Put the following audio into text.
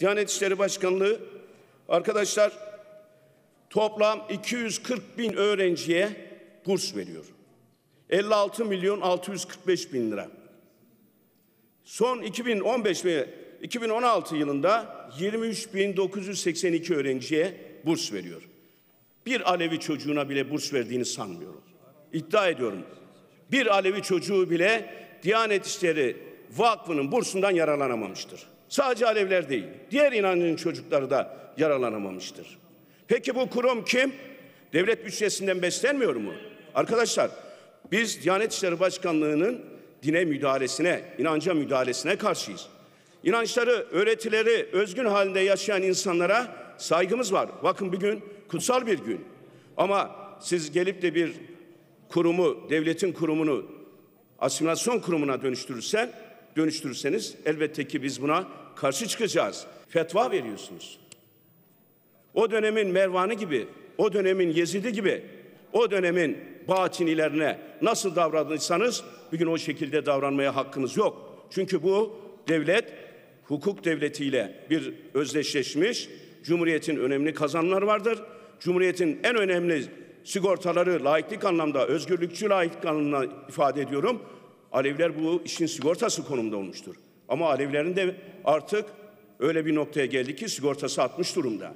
Diyanet İşleri Başkanlığı arkadaşlar toplam 240 bin öğrenciye burs veriyor. 56 milyon 645 bin lira. Son 2015 ve 2016 yılında 23 bin 982 öğrenciye burs veriyor. Bir Alevi çocuğuna bile burs verdiğini sanmıyorum. İddia ediyorum. Bir Alevi çocuğu bile Diyanet İşleri Vakfı'nın bursundan yararlanamamıştır. Sadece Aleviler değil, diğer inancın çocukları da yararlanamamıştır. Peki bu kurum kim? Devlet bütçesinden beslenmiyor mu? Arkadaşlar biz Diyanet İşleri Başkanlığı'nın dine müdahalesine, inanca müdahalesine karşıyız. İnançları, öğretileri özgün halinde yaşayan insanlara saygımız var. Bakın bugün kutsal bir gün. Ama siz gelip de bir kurumu, devletin kurumunu asimilasyon kurumuna dönüştürürsen, dönüştürürseniz elbette ki biz buna karşı çıkacağız. Fetva veriyorsunuz. O dönemin Mervanı gibi, o dönemin Yezidi gibi, o dönemin batinilerine nasıl davranırsanız bugün o şekilde davranmaya hakkınız yok. Çünkü bu devlet hukuk devletiyle bir özdeşleşmiş, Cumhuriyet'in önemli kazanımları vardır. Cumhuriyet'in en önemli sigortaları laiklik anlamda, özgürlükçü laiklik anlamda ifade ediyorum. Aleviler bu işin sigortası konumda olmuştur. Ama Alevilerin de artık öyle bir noktaya geldi ki sigortası atmış durumda.